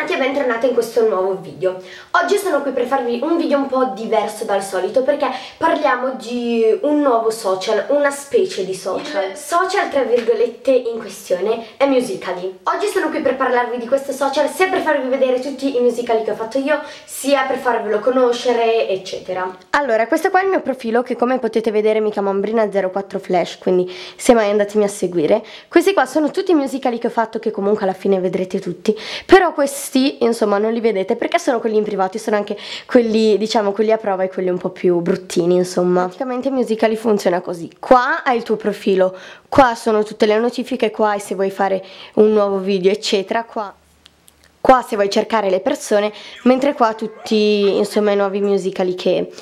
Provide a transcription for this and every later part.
bentornati e bentornate in questo nuovo video. Oggi sono qui per farvi un video un po' diverso dal solito perché parliamo di un nuovo social, una specie di social. Il social tra virgolette in questione è Musical.ly. Oggi sono qui per parlarvi di questo social sia per farvi vedere tutti i Musical.ly che ho fatto io sia per farvelo conoscere eccetera. Allora questo qua è il mio profilo che come potete vedere mi chiamo Ambrina04 Flash quindi se mai andatemi a seguire. Questi qua sono tutti i Musical.ly che ho fatto che comunque alla fine vedrete tutti però questi insomma non li vedete perché sono quelli in privato, sono anche quelli diciamo quelli a prova e quelli un po' più bruttini insomma. Praticamente Musical.ly funziona così, qua hai il tuo profilo, qua sono tutte le notifiche, qua se vuoi fare un nuovo video eccetera, qua qua se vuoi cercare le persone, mentre qua tutti insomma i nuovi musicali che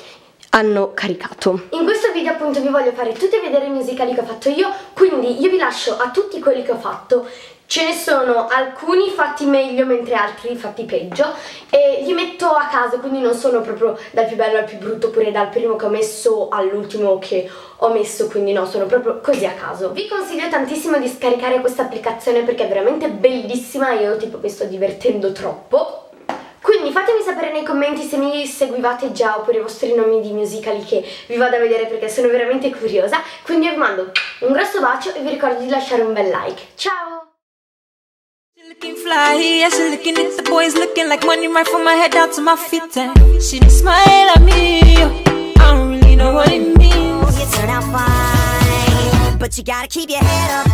hanno caricato. In questo video appunto vi voglio fare tutti vedere i musicali che ho fatto io, quindi io vi lascio a tutti quelli che ho fatto Ce ne sono alcuni fatti meglio mentre altri fatti peggio e li metto a caso, quindi non sono proprio dal più bello al più brutto oppure dal primo che ho messo all'ultimo che ho messo, quindi no, sono proprio così a caso. Vi consiglio tantissimo di scaricare questa applicazione perché è veramente bellissima, io tipo mi sto divertendo troppo. Quindi fatemi sapere nei commenti se mi seguivate già oppure i vostri nomi di musicali che vi vado a vedere perché sono veramente curiosa. Quindi vi mando un grosso bacio e vi ricordo di lasciare un bel like. Ciao! Looking fly, yeah, she looking at the boys looking like money right from my head down to my feet. And she smile at me. I don't really know what it means. You turn out fine, but you gotta keep your head up.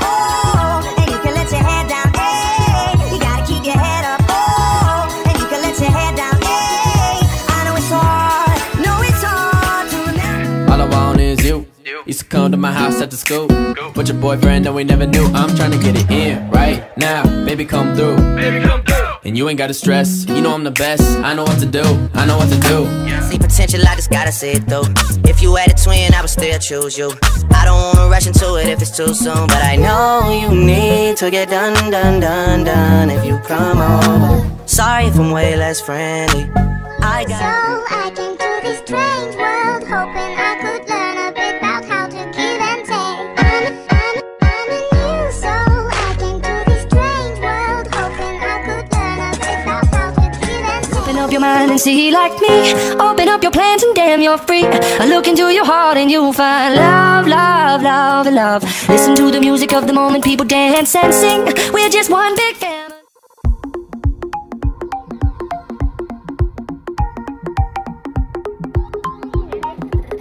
Used to come to my house at the school. With your boyfriend, and we never knew. I'm trying to get it in right now. Baby, come through. Baby, come through. And you ain't gotta stress. You know I'm the best. I know what to do. I know what to do. See potential, I just gotta say it though. If you had a twin, I would still choose you. I don't wanna rush into it if it's too soon, but I know you need to get done, done, done, done. If you come over, sorry if I'm way less friendly. I got. So I came to this strange up your mind and see like me. Open up your plans and damn, you're free. I look into your heart and you'll find love, love, love, and love. Listen to the music of the moment, people dance and sing. We're just one big family.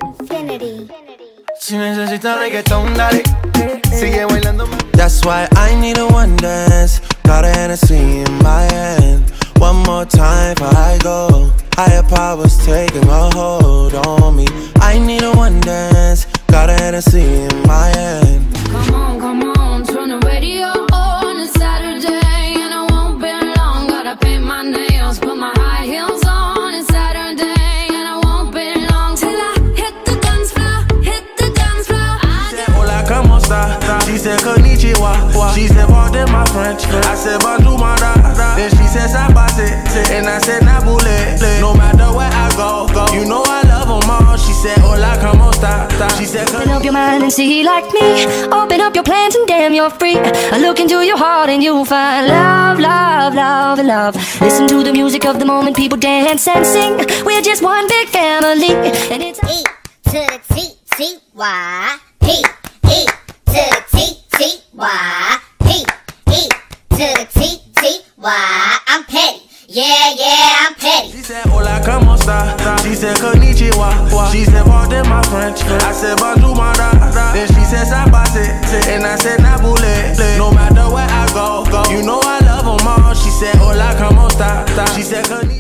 Infinity. Si necesitas reggaetón, dale. Sigue bailando. That's why I need a one dance. Got a Hennessy in my hand. One more time before I go. Higher powers taking a hold on me. I need a one dance. Got a Hennessy in my hand. Come on, come on, turn the radio on. It's Saturday and I won't be long. Gotta paint my nails, put my high heels on. It's Saturday and I won't be long till I hit the dance floor, hit the dance floor. I Hola, ¿cómo está? She said konnichiwa. She said pardon my French. I said And I said nabule. No matter where I go, go. You know I love them all. She said hola, ¿cómo está? She said Open up your mind and see like me. Open up your plans and damn, you're free. I look into your heart and you'll find love, love, love, love. Listen to the music of the moment, people dance and sing. We're just one big family, and it's. E to the T T Y. Yeah, yeah, I'm petty. She said, Hola, como esta? She said, Konnichiwa. She said, Pardon my French. I said, Bonjour, my da. Then she said, Sabase. And I said, Nabule. No matter where I go, go. You know I love them all. She said, Hola, como esta? She said, Konnichiwa.